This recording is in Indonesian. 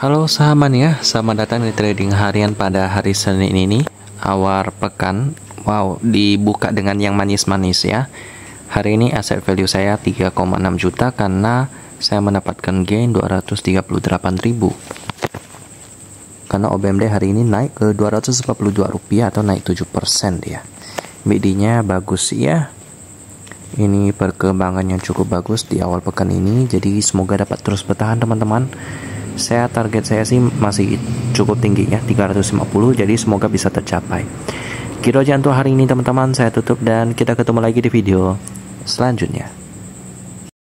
Halo sahabat ya, selamat datang di trading harian pada hari Senin ini. Awal pekan, wow dibuka dengan yang manis-manis ya. Hari ini aset value saya 3,6 juta karena saya mendapatkan gain 238 ribu. Karena OBMD hari ini naik ke 242 rupiah atau naik 7% ya BD nya bagus ya. Ini perkembangan yang cukup bagus di awal pekan ini. Jadi semoga dapat terus bertahan teman-teman saya target saya sih masih cukup tinggi ya 350 jadi semoga bisa tercapai. Kira aja untuk hari ini teman-teman saya tutup dan kita ketemu lagi di video selanjutnya